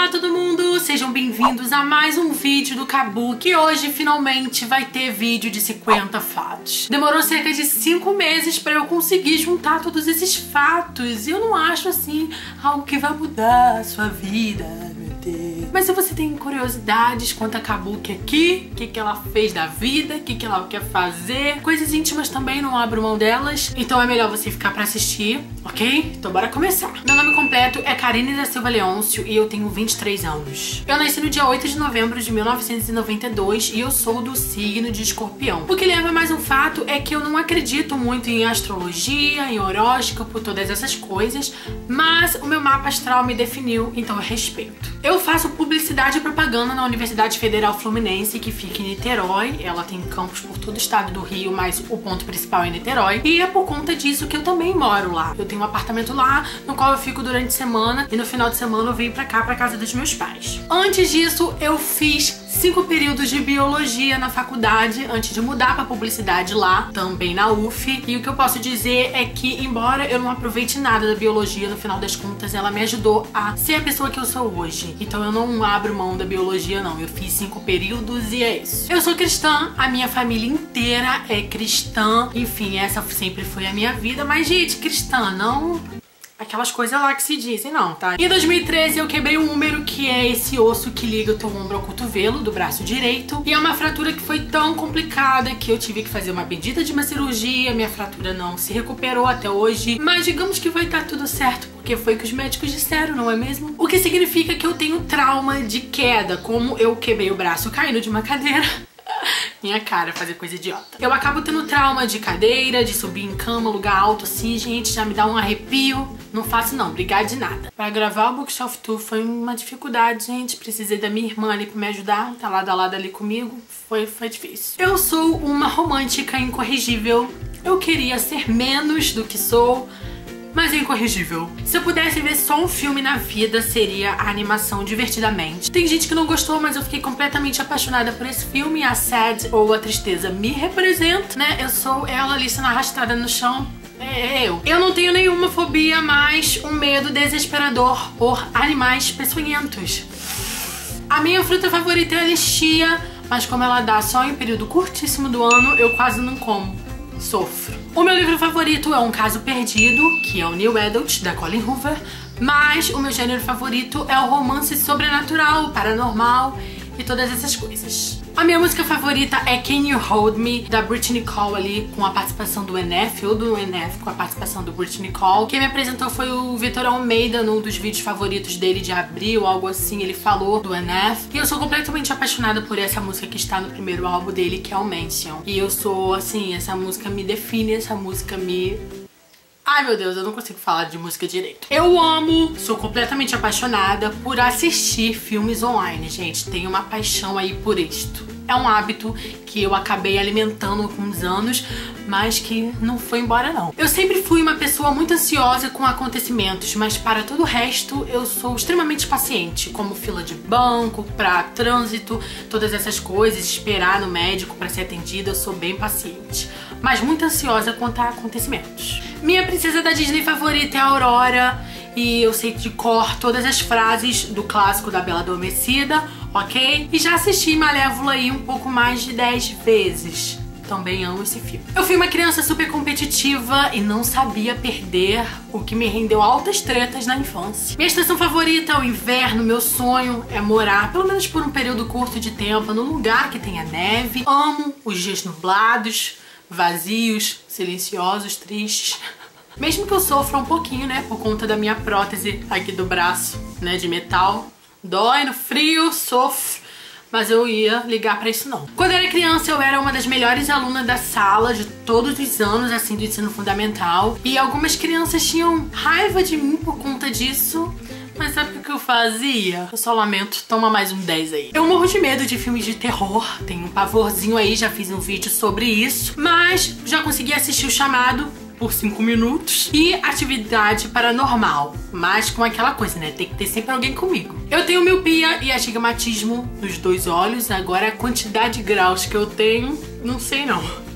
Olá todo mundo, sejam bem-vindos a mais um vídeo do Cabu que hoje finalmente vai ter vídeo de 50 fatos. Demorou cerca de 5 meses pra eu conseguir juntar todos esses fatos e eu não acho assim algo que vai mudar a sua vida. Mas se você tem curiosidades quanto a Kabuki aqui, o que, que ela fez da vida, o que, que ela quer fazer, coisas íntimas também, não abro mão delas. Então é melhor você ficar pra assistir, ok? Então bora começar. Meu nome completo é Karine da Silva Leôncio e eu tenho 23 anos. Eu nasci no dia 8 de novembro de 1992 e eu sou do signo de escorpião. O que leva mais um fato é que eu não acredito muito em astrologia, em horóscopo, todas essas coisas, mas o meu mapa astral me definiu, então eu respeito. Eu faço publicidade e propaganda na Universidade Federal Fluminense, que fica em Niterói. Ela tem campus por todo o estado do Rio, mas o ponto principal é Niterói. E é por conta disso que eu também moro lá. Eu tenho um apartamento lá, no qual eu fico durante a semana, e no final de semana eu venho pra cá, pra casa dos meus pais. Antes disso, eu fiz cinco períodos de biologia na faculdade antes de mudar para publicidade lá, também na UF. E o que eu posso dizer é que, embora eu não aproveite nada da biologia, no final das contas, ela me ajudou a ser a pessoa que eu sou hoje. Então eu não abro mão da biologia, não. Eu fiz cinco períodos e é isso. Eu sou cristã, a minha família inteira é cristã. Enfim, essa sempre foi a minha vida. Mas, gente, cristã, não aquelas coisas lá que se dizem, não, tá? Em 2013 eu quebrei um húmero, que é esse osso que liga o teu ombro ao cotovelo do braço direito. E é uma fratura que foi tão complicada que eu tive que fazer uma bendita de uma cirurgia. Minha fratura não se recuperou até hoje. Mas digamos que vai estar tudo certo, porque foi o que os médicos disseram, não é mesmo? O que significa que eu tenho trauma de queda, como eu quebrei o braço caindo de uma cadeira. Minha cara, fazer coisa idiota. Eu acabo tendo trauma de cadeira, de subir em cama, lugar alto assim, gente, já me dá um arrepio. Não faço não, brigar de nada. Pra gravar o Bookshelf Tour foi uma dificuldade, gente. Precisei da minha irmã ali pra me ajudar, tá lado a lado ali comigo. Foi, foi difícil. Eu sou uma romântica incorrigível. Eu queria ser menos do que sou, mas é incorrigível. Se eu pudesse ver só um filme na vida, seria a animação Divertidamente. Tem gente que não gostou, mas eu fiquei completamente apaixonada por esse filme. A sad ou a tristeza me representa, né? Eu sou ela ali sendo arrastada no chão é, eu. Eu não tenho nenhuma fobia, mas um medo desesperador por animais peçonhentos. A minha fruta favorita é a lixia, mas como ela dá só em período curtíssimo do ano, eu quase não como. Sofro. O meu livro favorito é Um Caso Perdido, que é o New Adult, da Colin Hoover, mas o meu gênero favorito é o romance sobrenatural, paranormal e todas essas coisas. A minha música favorita é Can You Hold Me, da Britney Cole ali, com a participação do NF, ou do NF com a participação do Britney Cole. Quem me apresentou foi o Vitor Almeida, num dos vídeos favoritos dele de abril, algo assim, ele falou do NF. E eu sou completamente apaixonada por essa música que está no primeiro álbum dele, que é o Mention. E eu sou, assim, essa música me define, essa música me Ai meu Deus, eu não consigo falar de música direito. Eu amo, sou completamente apaixonada por assistir filmes online, gente. Tenho uma paixão aí por isto. É um hábito que eu acabei alimentando com os anos, mas que não foi embora não. Eu sempre fui uma pessoa muito ansiosa com acontecimentos, mas para todo o resto eu sou extremamente paciente, como fila de banco, para trânsito, todas essas coisas, esperar no médico para ser atendida, eu sou bem paciente, mas muito ansiosa quanto a acontecimentos. Minha princesa da Disney favorita é a Aurora e eu sei de cor todas as frases do clássico da Bela Adormecida, ok? E já assisti Malévola aí um pouco mais de 10 vezes. Também amo esse filme. Eu fui uma criança super competitiva e não sabia perder, o que me rendeu altas tretas na infância. Minha estação favorita é o inverno, meu sonho é morar, pelo menos por um período curto de tempo, num lugar que tenha neve. Amo os dias nublados, vazios, silenciosos, tristes. Mesmo que eu sofra um pouquinho, né, por conta da minha prótese aqui do braço, né, de metal. Dói no frio, sofro, mas eu ia ligar pra isso não. Quando eu era criança, eu era uma das melhores alunas da sala de todos os anos, assim, do ensino fundamental. E algumas crianças tinham raiva de mim por conta disso. Mas sabe o que eu fazia? Eu só lamento, toma mais um 10 aí. Eu morro de medo de filmes de terror, tenho um pavorzinho aí, já fiz um vídeo sobre isso. Mas já consegui assistir o chamado por 5 minutos. E atividade paranormal. Mas com aquela coisa, né? Tem que ter sempre alguém comigo. Eu tenho miopia e astigmatismo nos dois olhos. Agora a quantidade de graus que eu tenho, não sei não.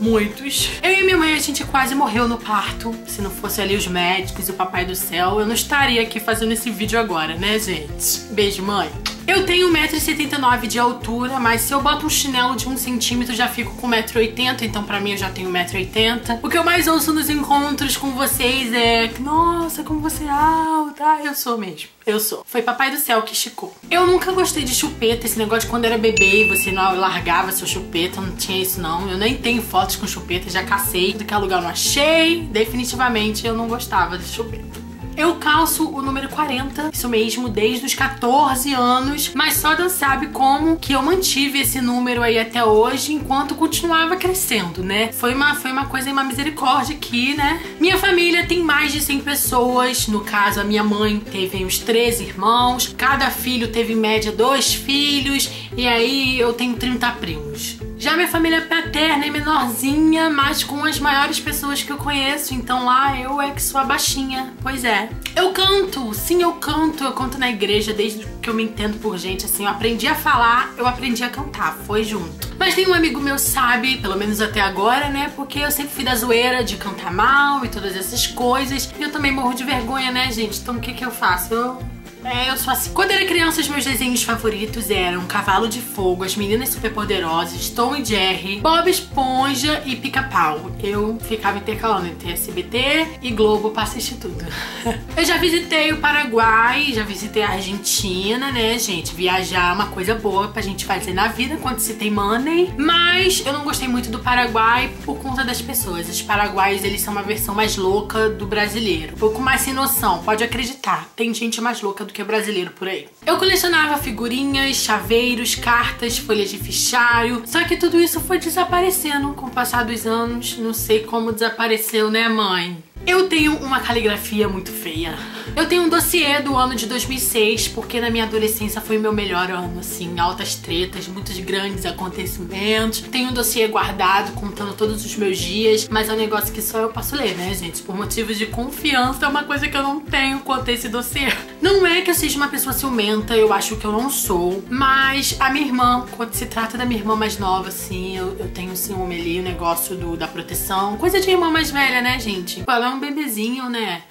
Muitos. Eu e minha mãe, a gente quase morreu no parto. Se não fosse ali os médicos e o papai do céu, eu não estaria aqui fazendo esse vídeo agora, né, gente? Beijo, mãe. Eu tenho 1,79m de altura, mas se eu boto um chinelo de 1 centímetro já fico com 1,80m, então pra mim eu já tenho 1,80m. O que eu mais ouço nos encontros com vocês é Nossa, como você é alta! Ah, eu sou mesmo, eu sou. Foi papai do céu que esticou. Eu nunca gostei de chupeta, esse negócio de quando era bebê e você não largava seu chupeta, não tinha isso não. Eu nem tenho fotos com chupeta, já cacei, do que lugar eu não achei. Definitivamente eu não gostava de chupeta. Eu calço o número 40, isso mesmo, desde os 14 anos, mas só Deus sabe como que eu mantive esse número aí até hoje, enquanto continuava crescendo, né? Foi uma, foi uma coisa, uma misericórdia aqui, né? Minha família tem mais de 100 pessoas, no caso a minha mãe teve uns 13 irmãos, cada filho teve em média dois filhos, e aí eu tenho 30 primos. Já minha família paterna é menorzinha, mas com as maiores pessoas que eu conheço, então lá eu é que sou a baixinha. Pois é. Eu canto, sim, eu canto. Eu canto na igreja desde que eu me entendo por gente, assim. Eu aprendi a falar, eu aprendi a cantar, foi junto. Mas tem um amigo meu sabe, pelo menos até agora, né? Porque eu sempre fui da zoeira de cantar mal e todas essas coisas. E eu também morro de vergonha, né, gente? Então o que que eu faço? Eu é, eu sou assim. Quando era criança, os meus desenhos favoritos eram Cavalo de Fogo, As Meninas Superpoderosas, Tom e Jerry, Bob Esponja e Pica-Pau. Eu ficava intercalando entre SBT e Globo pra assistir tudo. eu já visitei o Paraguai, já visitei a Argentina, né, gente? Viajar é uma coisa boa pra gente fazer na vida quando se tem money. Mas eu não gostei muito do Paraguai por conta das pessoas. Os paraguaios, eles são uma versão mais louca do brasileiro. Um pouco mais sem noção, pode acreditar. Tem gente mais louca do que brasileiro por aí. Eu colecionava figurinhas, chaveiros, cartas, folhas de fichário, só que tudo isso foi desaparecendo com o passar dos anos. Não sei como desapareceu, né, mãe? Eu tenho uma caligrafia muito feia. Eu tenho um dossiê do ano de 2006, porque na minha adolescência foi o meu melhor ano, assim, altas tretas, muitos grandes acontecimentos. Tenho um dossiê guardado, contando todos os meus dias, mas é um negócio que só eu posso ler, né, gente? Por motivos de confiança, é uma coisa que eu não tenho quanto a esse dossiê. Não é que eu seja uma pessoa ciumenta, eu acho que eu não sou, mas a minha irmã, quando se trata da minha irmã mais nova, assim, eu, eu tenho ciúme ali, o negócio do, da proteção. Coisa de irmã mais velha, né, gente? É um bebezinho, né?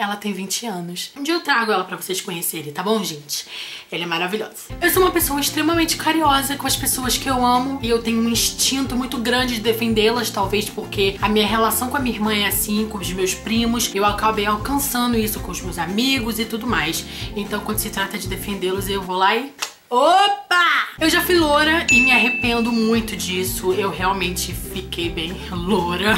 Ela tem 20 anos. Um dia eu trago ela pra vocês conhecerem, tá bom, gente? Ela é maravilhosa. Eu sou uma pessoa extremamente carinhosa com as pessoas que eu amo e eu tenho um instinto muito grande de defendê-las, talvez porque a minha relação com a minha irmã é assim, com os meus primos. Eu acabei alcançando isso com os meus amigos e tudo mais. Então, quando se trata de defendê-los, eu vou lá e Opa! Eu já fui loura e me arrependo muito disso. Eu realmente fiquei bem loura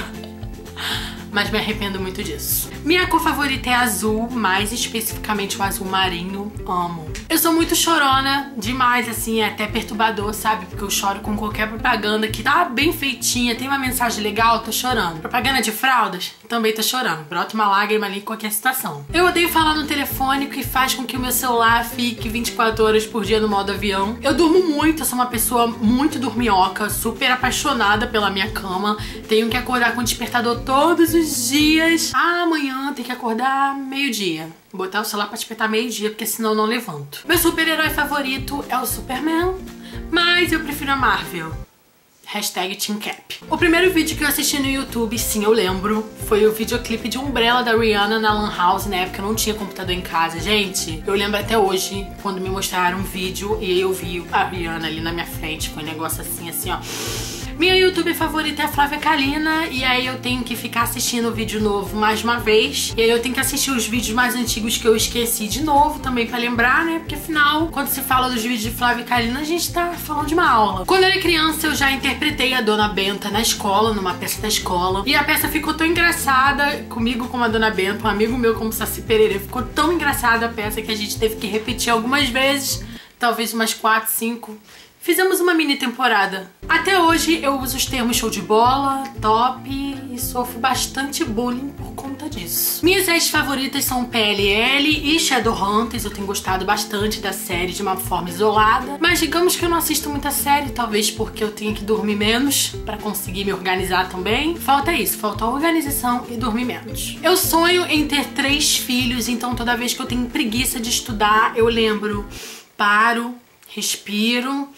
mas me arrependo muito disso. Minha cor favorita é azul, mais especificamente o azul marinho. Amo. Eu sou muito chorona, demais, assim, é até perturbador, sabe? Porque eu choro com qualquer propaganda que tá bem feitinha, tem uma mensagem legal, tô chorando. Propaganda de fraldas, também tô chorando. Brota uma lágrima ali em qualquer situação. Eu odeio falar no telefone, que faz com que o meu celular fique 24 horas por dia no modo avião. Eu durmo muito, eu sou uma pessoa muito dorminhoca, super apaixonada pela minha cama. Tenho que acordar com o despertador todos os dias. Ah, amanhã tem que acordar meio-dia. Botar o celular pra despertar meio-dia, porque senão eu não levanto. Meu super-herói favorito é o Superman, mas eu prefiro a Marvel. Hashtag TeamCap. O primeiro vídeo que eu assisti no YouTube, sim, eu lembro, foi o videoclipe de Umbrella da Rihanna na Lan House. Na época eu não tinha computador em casa. Gente, eu lembro até hoje, quando me mostraram um vídeo e eu vi a Rihanna ali na minha frente. Foi um negócio assim, assim, ó minha youtuber favorita é a Flávia Kalina e aí eu tenho que ficar assistindo o vídeo novo mais uma vez. E aí eu tenho que assistir os vídeos mais antigos que eu esqueci de novo também pra lembrar, né? Porque afinal, quando se fala dos vídeos de Flávia Kalina, a gente tá falando de uma aula. Quando eu era criança, eu já interpretei a Dona Benta na escola, numa peça da escola. E a peça ficou tão engraçada comigo como a Dona Benta, um amigo meu como Saci Pereira. Ficou tão engraçada a peça que a gente teve que repetir algumas vezes, talvez umas 4, 5 Fizemos uma mini temporada. Até hoje eu uso os termos show de bola, top e sofro bastante bullying por conta disso. Minhas séries favoritas são PLL e Shadowhunters, eu tenho gostado bastante da série de uma forma isolada, mas digamos que eu não assisto muita série, talvez porque eu tenho que dormir menos para conseguir me organizar também. Falta isso, falta organização e dormir menos. Eu sonho em ter três filhos, então toda vez que eu tenho preguiça de estudar, eu lembro, paro, respiro,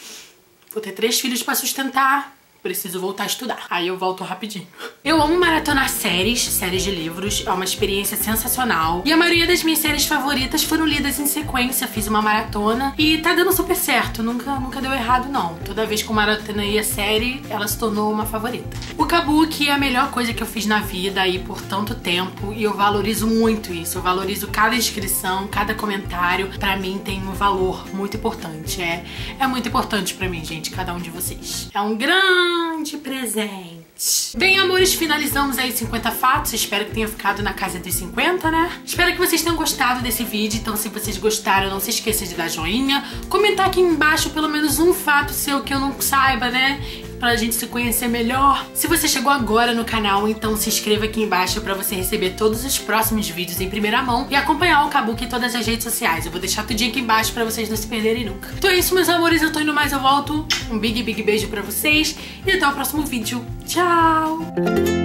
vou ter três filhos para sustentar, preciso voltar a estudar. Aí eu volto rapidinho. Eu amo maratonar séries, séries de livros, é uma experiência sensacional. E a maioria das minhas séries favoritas foram lidas em sequência, fiz uma maratona e tá dando super certo, nunca, nunca deu errado não. Toda vez que eu maratonei a série, ela se tornou uma favorita. O Kabuki é a melhor coisa que eu fiz na vida aí por tanto tempo e eu valorizo muito isso. Eu valorizo cada inscrição, cada comentário. Pra mim tem um valor muito importante. É, é muito importante pra mim, gente, cada um de vocês. É um grande presente. Bem, amores, finalizamos aí 50 fatos. Espero que tenha ficado na casa dos 50, né? Espero que vocês tenham gostado desse vídeo. Então, se vocês gostaram, não se esqueça de dar joinha. Comentar aqui embaixo pelo menos um fato seu que eu não saiba, né? Pra gente se conhecer melhor. Se você chegou agora no canal, então se inscreva aqui embaixo pra você receber todos os próximos vídeos em primeira mão e acompanhar o Kabuki em todas as redes sociais. Eu vou deixar tudinho aqui embaixo pra vocês não se perderem nunca. Então é isso, meus amores. Eu tô indo mais, eu volto. Um big, big beijo pra vocês e até o próximo vídeo. Tchau!